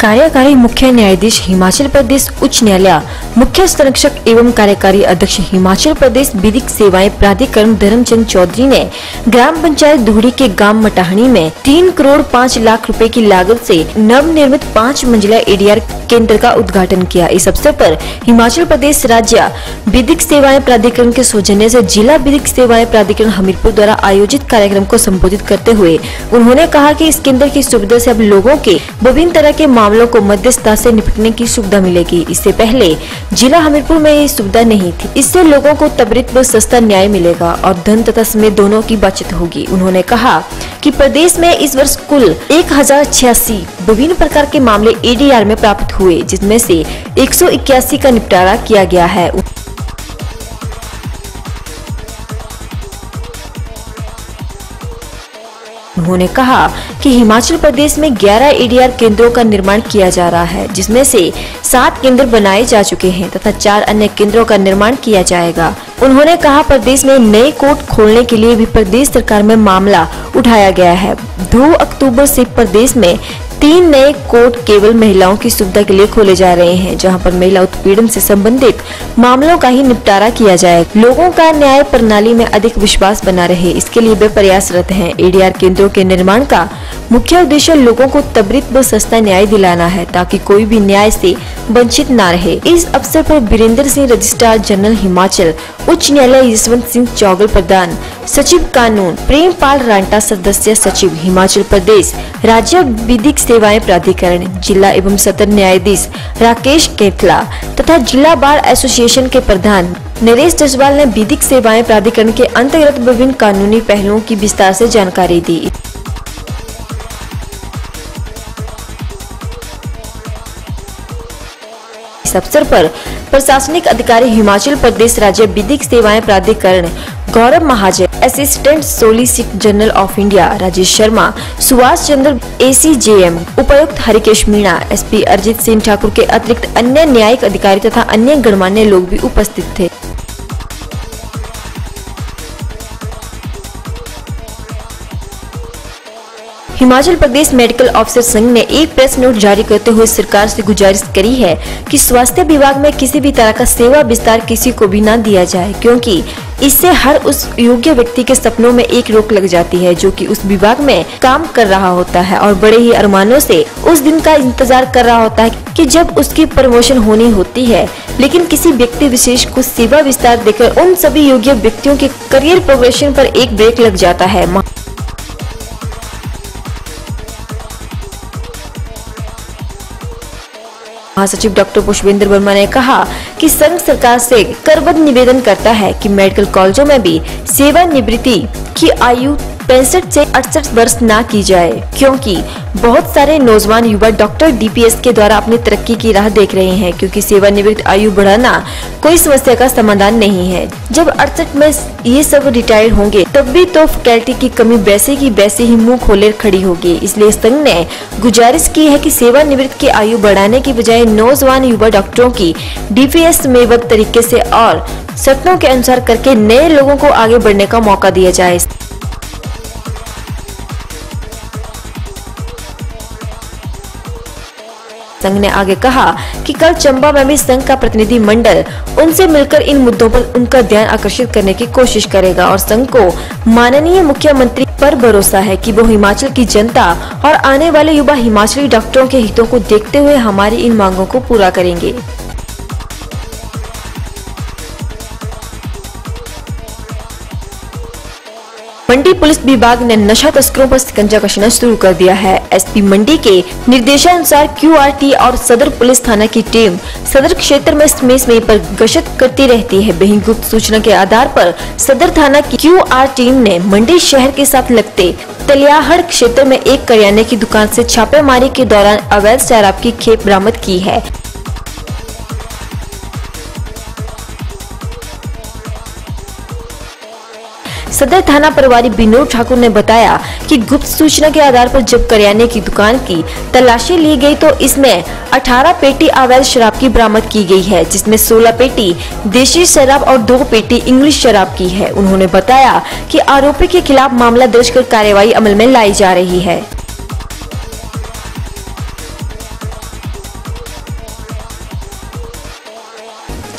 कार्यकारी मुख्य न्यायाधीश हिमाचल प्रदेश उच्च न्यायालय मुख्य संरक्षक एवं कार्यकारी अध्यक्ष हिमाचल प्रदेश विधिक सेवाएँ प्राधिकरण धर्मचंद चौधरी ने ग्राम पंचायत धूड़ी के गाँव मटाहनी में तीन करोड़ पाँच लाख रुपए की लागत से नव निर्मित पाँच मंजिला एडीआर केंद्र का उद्घाटन किया। इस अवसर पर हिमाचल प्रदेश राज्य विधिक सेवाएँ प्राधिकरण के सौजन्य से जिला विधिक सेवाएँ प्राधिकरण हमीरपुर द्वारा आयोजित कार्यक्रम को संबोधित करते हुए उन्होंने कहा कि इस केंद्र की सुविधा से अब लोगों के विभिन्न तरह के मामलों को मध्यस्थता से निपटने की सुविधा मिलेगी। इससे पहले जिला हमीरपुर में ये सुविधा नहीं थी। इससे लोगों को त्वरित व सस्ता न्याय मिलेगा और धन तथा समय दोनों की बचत होगी। उन्होंने कहा कि प्रदेश में इस वर्ष कुल एक हज़ार छियासी विभिन्न प्रकार के मामले एडीआर में प्राप्त हुए जिसमें से एक सौ इक्यासी का निपटारा किया गया है। उन्होंने कहा कि हिमाचल प्रदेश में 11 एडीआर केंद्रों का निर्माण किया जा रहा है, जिसमें से सात केंद्र बनाए जा चुके हैं तथा चार अन्य केंद्रों का निर्माण किया जाएगा। उन्होंने कहा, प्रदेश में नए कोर्ट खोलने के लिए भी प्रदेश सरकार में मामला उठाया गया है। दो अक्टूबर से प्रदेश में तीन नए कोर्ट केवल महिलाओं की सुविधा के लिए खोले जा रहे हैं, जहाँ पर महिला उत्पीड़न से संबंधित मामलों का ही निपटारा किया जाए। लोगों का न्याय प्रणाली में अधिक विश्वास बना रहे, इसके लिए वे प्रयासरत हैं। एडीआर केंद्रों के निर्माण का मुख्य उद्देश्य लोगों को त्वरित व सस्ता न्याय दिलाना है ताकि कोई भी न्याय से वंचित न रहे। इस अवसर पर वीरेंद्र सिंह रजिस्ट्रार जनरल हिमाचल, उच्च न्यायालय यशवंत सिंह चौगल प्रधान, सचिव कानून प्रेम पाल रांटा सदस्य सचिव हिमाचल प्रदेश, राज्य विधिक सेवाएँ प्राधिकरण, जिला एवं सत्र न्यायाधीश राकेश केतला तथा जिला बार एसोसिएशन के प्रधान नरेश जसवाल ने विधिक सेवाएँ प्राधिकरण के अंतर्गत विभिन्न कानूनी पहलुओं की विस्तार से जानकारी दी। इस अवसर पर प्रशासनिक अधिकारी हिमाचल प्रदेश राज्य विधिक सेवाएँ प्राधिकरण Gaurav Mahajan assistant solicitor general of India Rajesh Sharma, Subhash Chandra ACJM उपायुक्त हरिकेश मीणा एसपी अरिजीत सिंह ठाकुर के अतिरिक्त अन्य न्यायिक अधिकारी तथा अन्य गणमान्य लोग भी उपस्थित थे। हिमाचल प्रदेश मेडिकल ऑफिसर संघ ने एक प्रेस नोट जारी करते हुए सरकार से गुजारिश करी है कि स्वास्थ्य विभाग में किसी भी तरह का सेवा विस्तार किसी को भी न दिया जाए, क्योंकि इससे हर उस योग्य व्यक्ति के सपनों में एक रोक लग जाती है जो कि उस विभाग में काम कर रहा होता है और बड़े ही अरमानों से उस दिन का इंतज़ार कर रहा होता है कि जब उसकी प्रमोशन होनी होती है। लेकिन किसी व्यक्ति विशेष को सेवा विस्तार देकर उन सभी योग्य व्यक्तियों के करियर प्रोग्रेशन पर एक ब्रेक लग जाता है। महासचिव डॉक्टर पुष्पेंद्र वर्मा ने कहा कि संघ सरकार से करबद्ध निवेदन करता है कि मेडिकल कॉलेजों में भी सेवानिवृत्ति की आयु पैंसठ से अड़सठ वर्ष न की जाए, क्योंकि बहुत सारे नौजवान युवा डॉक्टर डीपीएस के द्वारा अपनी तरक्की की राह देख रहे हैं, क्योंकि सेवानिवृत्त आयु बढ़ाना कोई समस्या का समाधान नहीं है। जब अड़सठ में ये सब रिटायर होंगे, तब भी तो फैकल्टी की कमी वैसे की वैसे ही मुँह खोले खड़ी होगी। इसलिए संघ ने गुजारिश की है कि सेवानिवृत्त की आयु बढ़ाने की बजाय नौजवान युवा डॉक्टरों की डीपीएस में वक्त तरीके से और सपनों के अनुसार करके नए लोगों को आगे बढ़ने का मौका दिया जाए। संघ ने आगे कहा कि कल चंबा में भी संघ का प्रतिनिधि मंडल उनसे मिलकर इन मुद्दों पर उनका ध्यान आकर्षित करने की कोशिश करेगा और संघ को माननीय मुख्यमंत्री पर भरोसा है कि वो हिमाचल की जनता और आने वाले युवा हिमाचली डॉक्टरों के हितों को देखते हुए हमारी इन मांगों को पूरा करेंगे। मंडी पुलिस विभाग ने नशा तस्करों पर शिकंजा कसना शुरू कर दिया है। एसपी मंडी के निर्देशानुसार क्यूआरटी और सदर पुलिस थाना की टीम सदर क्षेत्र में समय समय पर गश्त करती रहती है। वहीं गुप्त सूचना के आधार पर सदर थाना की क्यूआर टीम ने मंडी शहर के साथ लगते तलियाहड़ क्षेत्र में एक करियाने की दुकान से छापेमारी के दौरान अवैध शराब की खेप बरामद की है। सदर थाना प्रभारी विनोद ठाकुर ने बताया कि गुप्त सूचना के आधार पर जब करियाने की दुकान की तलाशी ली गई तो इसमें 18 पेटी अवैध शराब की बरामद की गई है, जिसमें 16 पेटी देशी शराब और दो पेटी इंग्लिश शराब की है। उन्होंने बताया कि आरोपी के खिलाफ मामला दर्ज कर कार्यवाही अमल में लाई जा रही है।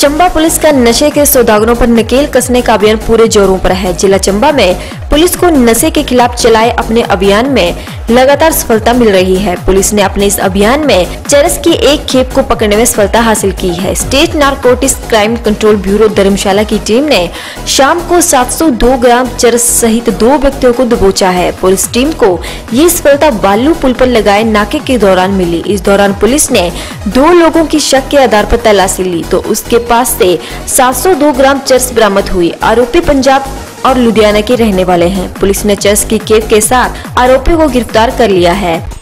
चंबा पुलिस का नशे के सौदागरों पर नकेल कसने का अभियान पूरे जोरों पर है। जिला चंबा में पुलिस को नशे के खिलाफ चलाए अपने अभियान में लगातार सफलता मिल रही है। पुलिस ने अपने इस अभियान में चरस की एक खेप को पकड़ने में सफलता हासिल की है। State narcotics crime control bureau Dharamshala की टीम ने शाम को 702 ग्राम चरस सहित दो व्यक्तियों को दबोचा है। पुलिस टीम को ये सफलता बालू पुल पर लगाए नाके के दौरान मिली। इस दौरान पुलिस ने दो लोगों की शक के आधार पर तलाशी ली तो उसके पास से 702 ग्राम चरस बरामद हुई। आरोपी पंजाब और लुधियाना के रहने वाले हैं। पुलिस ने चर्च की केव के साथ आरोपी को गिरफ़्तार कर लिया है।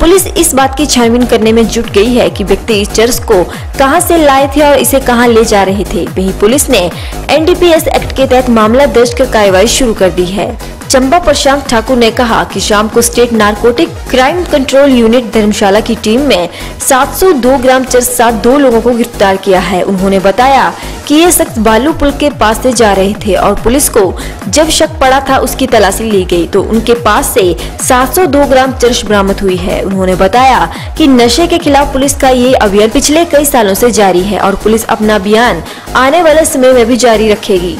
पुलिस इस बात की छानबीन करने में जुट गई है कि व्यक्ति इस चर्च को कहाँ से लाए थे और इसे कहाँ ले जा रहे थे। वहीं पुलिस ने एनडीपीएस एक्ट के तहत मामला दर्ज कर कार्रवाई शुरू कर दी है। चंबा प्रशांत ठाकुर ने कहा कि शाम को state narcotic crime control unit Dharamshala की टीम में 702 ग्राम चर्च साथ दो लोगों को गिरफ़्तार किया है। उन्होंने बताया कि ये शख्स बालू पुल के पास से जा रहे थे और पुलिस को जब शक पड़ा था, उसकी तलाशी ली गई तो उनके पास से 702 ग्राम चरस बरामद हुई है। उन्होंने बताया कि नशे के खिलाफ पुलिस का ये अभियान पिछले कई सालों से जारी है और पुलिस अपना अभियान आने वाले समय में भी जारी रखेगी।